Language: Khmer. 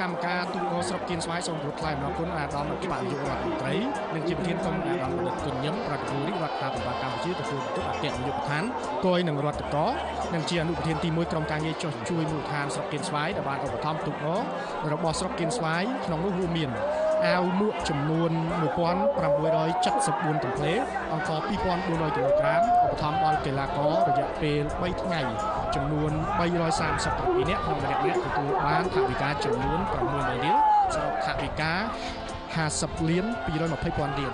កម្មការទូតងស្រុកគៀនស្វាយសូមគោរពថ្លែងអំណរគុណអាដាមច្បាក់នាយករដ្ឋមន្ត្រីនិងជាប្រធានក្រុមអាដាមបណ្ឌិតគុណញឹមប្រតិភូរិរដ្ឋាភិបាលកម្ពុជាទទួលបន្ទុកអគ្គនាយកដ្ឋានគយនឹងរដ្ឋកោនិងជាអនុប្រធានទី1ក្រុមការងារចុះជួយមូលដ្ឋានស្រុកគៀនស្វាយដែលបានឧបត្ថម្ភទូតងរបស់ស្រុកគៀនស្វាយក្នុងនោះរួមមានអាវមួកចំនួន1974ទំភ្លេអង្គ2400គីឡូក្រាមឧបត្ថម្ភដល់កីឡាកររយៈពេល3ថ្ងៃចំនួន337នាក់ក្នុងម្នាក់ៗ ទទួលបានថវិកាចំនួន60000រៀលសរុបថវិកា50លាន220,000រៀល